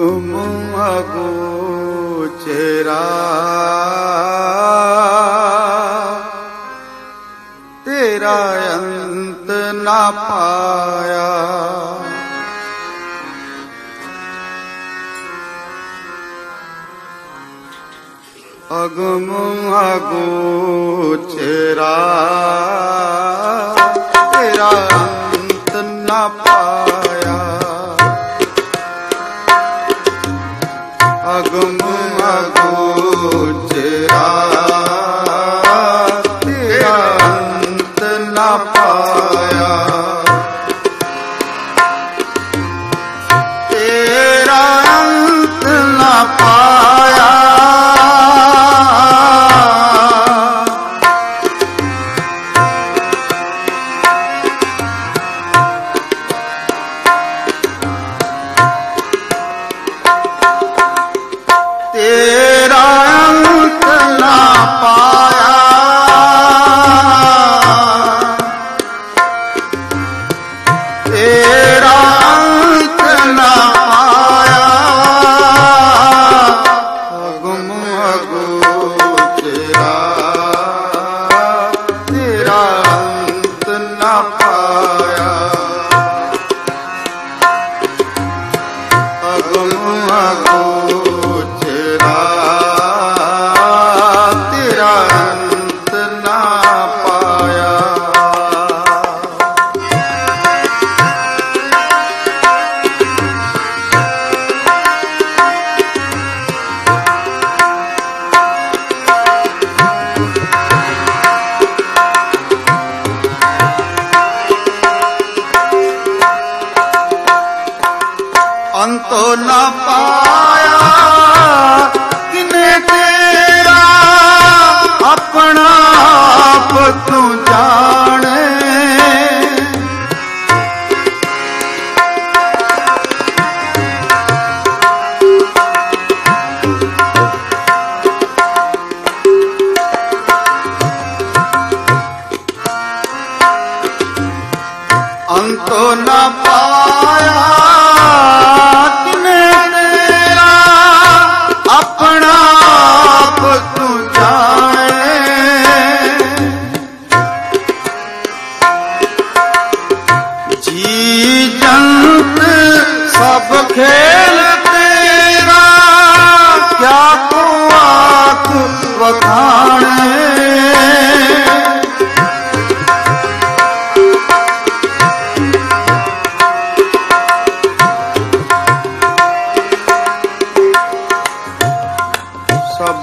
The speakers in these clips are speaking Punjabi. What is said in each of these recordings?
음흥하고 제라. 때라얀뜻 나빠야. 어금응하고 제라. Allah. ਅੰਤੋ ਨਾ ਪਾਇਆ। ਕਿਨੇ ਤੇਰਾ ਆਪਣਾ ਆਪ ਤੂੰ ਜਾਣੇ।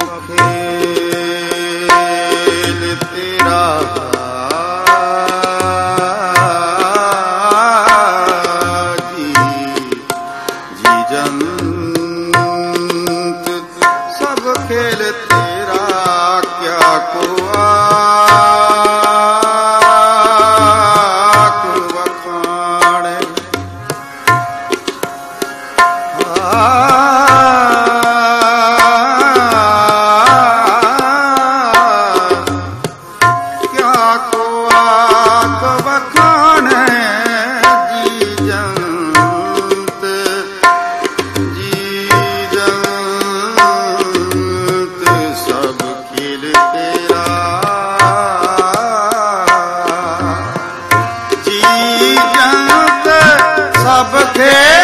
Okay. ¿Qué?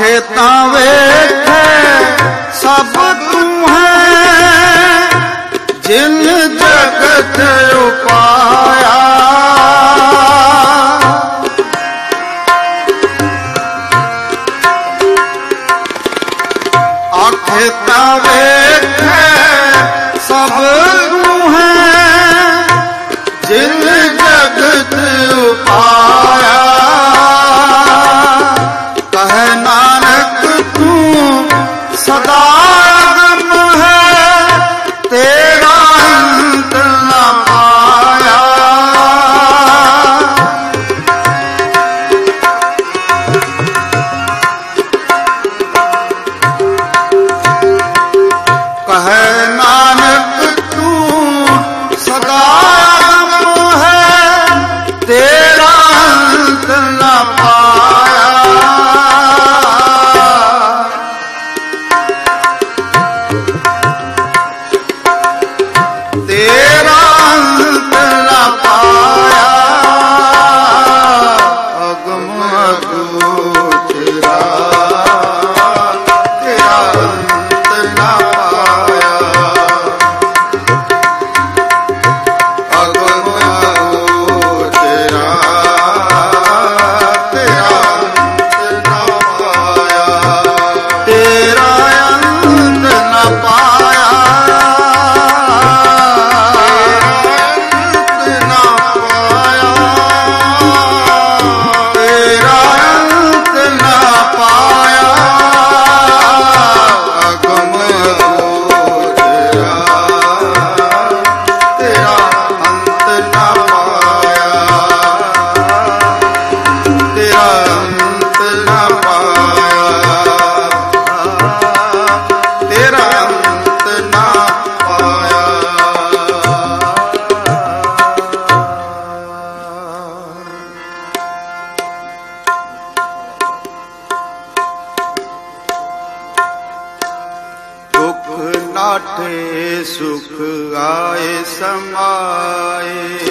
ਖੇਤਾਂ ਵੇਖੇ ਸਭ ਤੂੰ ਹੈ। ਜਿਨ ਜਗਤ ਉਪਾਇਆ। ਆਖੇ ਤਾਂ ਵੇਖੇ ਸਭ ¡Eh! ਤੇ ਸੁਖ ਆਏ ਸਮਾਏ।